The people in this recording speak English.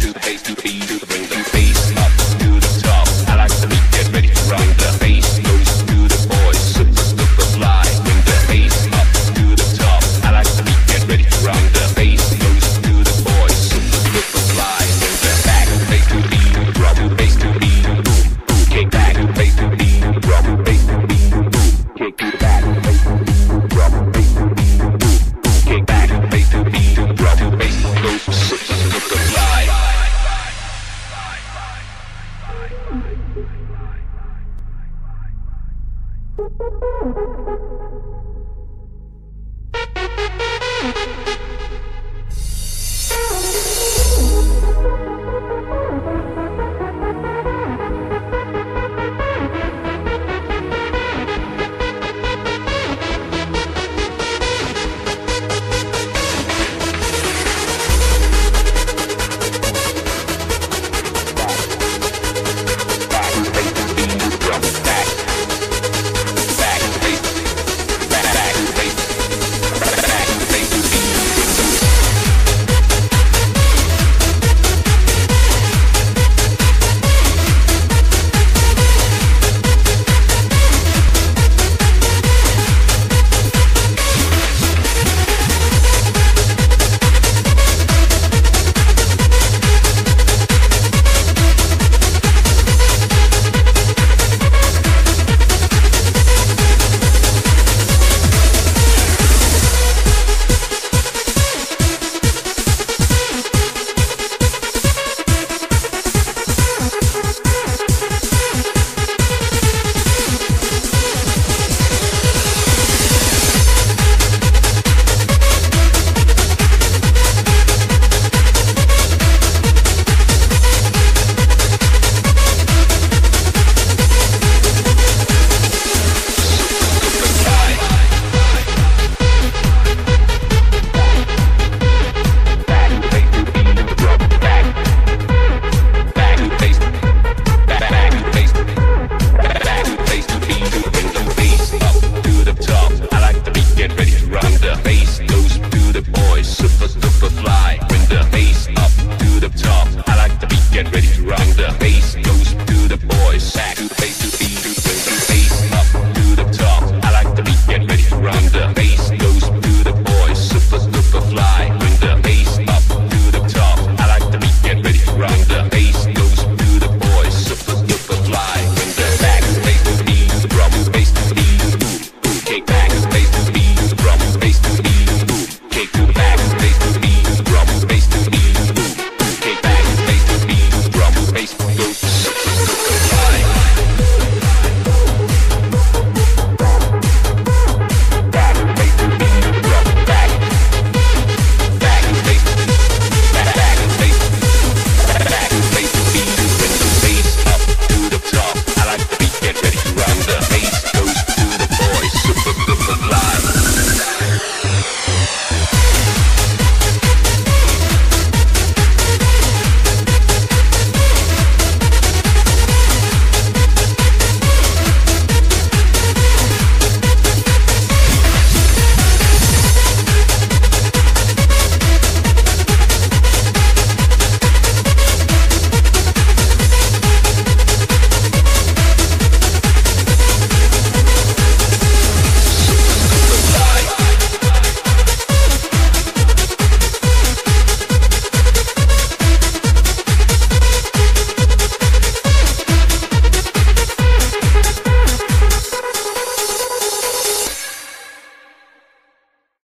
to the bass, to the beat, to the bring the bass.